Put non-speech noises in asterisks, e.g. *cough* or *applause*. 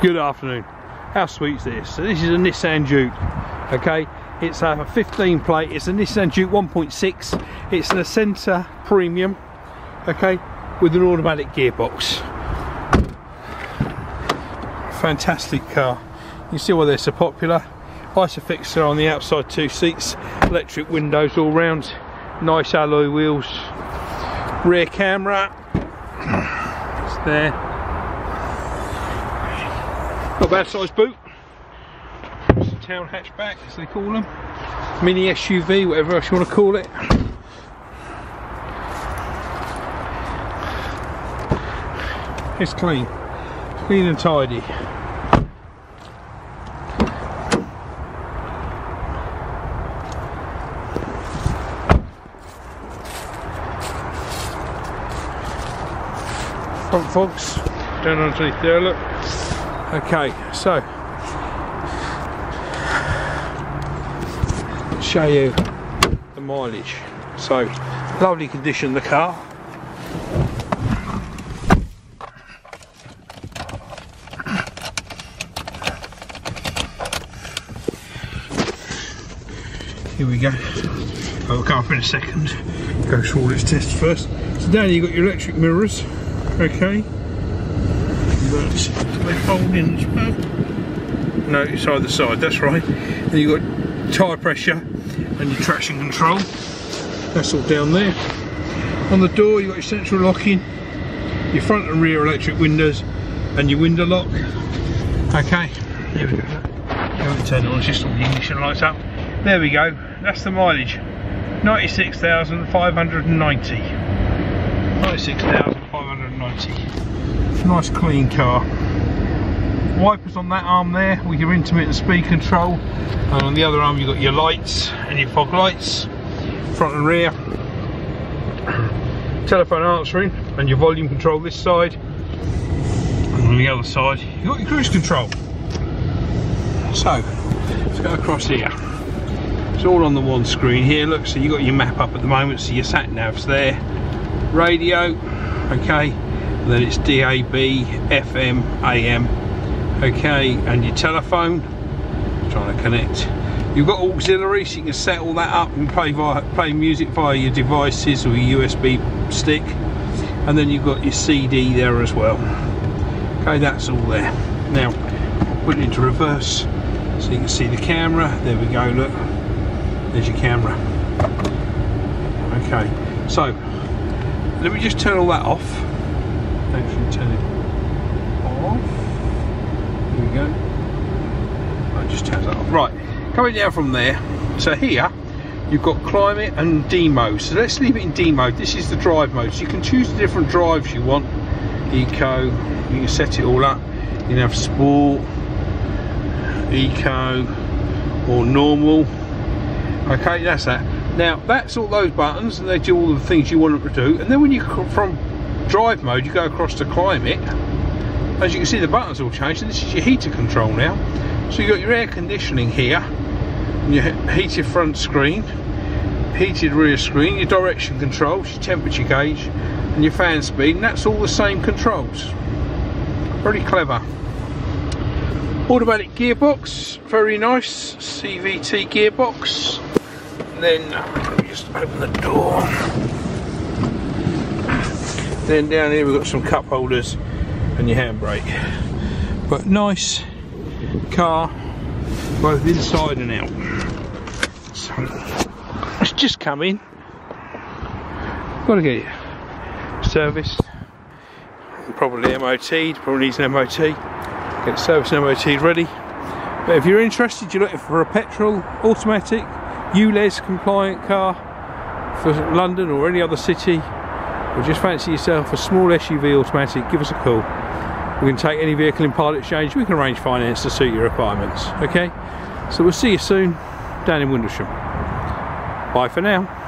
Good afternoon. How sweet's this? So this is a Nissan Juke. Okay, it's a 15 plate. It's a Nissan Juke 1.6. It's an Acenta Premium. Okay, with an automatic gearbox. Fantastic car. You see why they're so popular. Isofix are on the outside two seats. Electric windows all round. Nice alloy wheels. Rear camera. It's there. Not bad size boot. It's a town hatchback, as they call them. Mini SUV, whatever else you want to call it. It's clean. Clean and tidy. Front fogs down underneath there, look. Okay, so show you the mileage. So lovely condition the car. Here we go. I'll come up in a second. Go through all its tests first. So down you've got your electric mirrors. Okay. But they fold in as well. No, it's either side, that's right. And you've got tyre pressure and your traction control. That's all down there. On the door you've got your central locking, your front and rear electric windows and your window lock. Okay, there we go. Don't turn it on, it's just all the ignition lights up. There we go, that's the mileage. 96,590. 96,590. Nice clean car. Wipers on that arm there with your intermittent speed control. And on the other arm you've got your lights and your fog lights, front and rear. *coughs* Telephone answering and your volume control this side. And on the other side you've got your cruise control. So, let's go across here. It's all on the one screen here. Look, so you've got your map up at the moment, so your sat nav's there. Radio, okay. Then it's DAB, FM, AM, okay. And your telephone, trying to connect. You've got auxiliary, so you can set all that up and play via, play music via your devices or your USB stick. And then you've got your CD there as well. Okay, that's all there. Now, put it into reverse so you can see the camera. There we go, look. There's your camera. Okay, so let me just turn all that off. Off. Here we go. Just turn that off. Right, coming down from there. So here, you've got climate and D mode. So let's leave it in D mode. This is the drive mode. So you can choose the different drives you want. Eco, you can set it all up. You can have sport, eco, or normal okay that's that now that's all those buttons and they do all the things you want them to do and then when you come from drive mode you go across to climate. As you can see the buttons all changed this is your heater control now. So you've got your air conditioning here your heated front screen heated rear screen your direction controls your temperature gauge and your fan speed and that's all the same controls. Very clever. Automatic gearbox very nice CVT gearbox. And then let me just open the door then down here we've got some cup holders and your handbrake. But nice car both inside and out. So it's just come in. Got to get it serviced probably MOT probably needs an MOT get service and MOT ready. But if you're interested you're looking for a petrol automatic ULEZ compliant car for London or any other city or just fancy yourself a small SUV automatic give us a call. We can take any vehicle in part exchange. We can arrange finance to suit your requirements. Okay? So we'll see you soon down in Windlesham. Bye for now